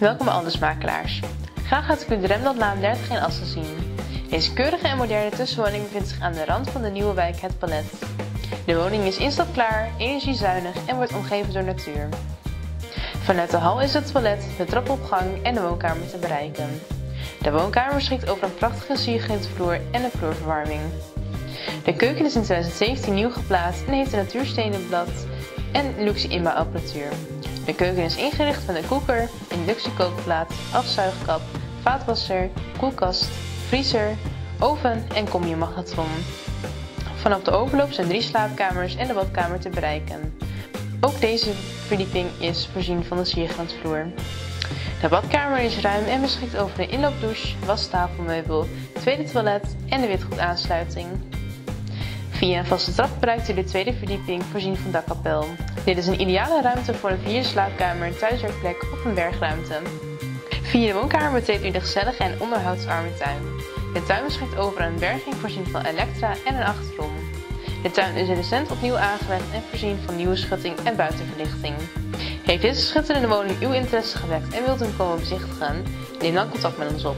Welkom bij Andersmakelaars. Graag ik u de Rembrandtlaan 30 in Assen zien. Deze keurige en moderne tussenwoning bevindt zich aan de rand van de nieuwe wijk Het Palet. De woning is instapklaar, energiezuinig en wordt omgeven door natuur. Vanuit de hal is het toilet, de trapopgang en de woonkamer te bereiken. De woonkamer beschikt over een prachtige siergrintvloer en een vloerverwarming. De keuken is in 2017 nieuw geplaatst en heeft een natuurstenen blad en luxe inbouwapparatuur. De keuken is ingericht met een koeker, inductiekookplaat, afzuigkap, vaatwasser, koelkast, vriezer, oven en combi-magnetron. Vanaf de overloop zijn drie slaapkamers en de badkamer te bereiken. Ook deze verdieping is voorzien van een siergrantvloer. De badkamer is ruim en beschikt over een inloopdouche, wastafelmeubel, tweede toilet en de witgoedaansluiting. Via een vaste trap bereikt u de tweede verdieping voorzien van dakkapel. Dit is een ideale ruimte voor een vierde slaapkamer, thuiswerkplek of een bergruimte. Via de woonkamer betreedt u de gezellige en onderhoudsarme tuin. De tuin beschikt over een berging voorzien van elektra en een achterom. De tuin is recent opnieuw aangelegd en voorzien van nieuwe schutting en buitenverlichting. Heeft deze schitterende woning uw interesse gewekt en wilt u hem komen bezichtigen? Neem dan contact met ons op.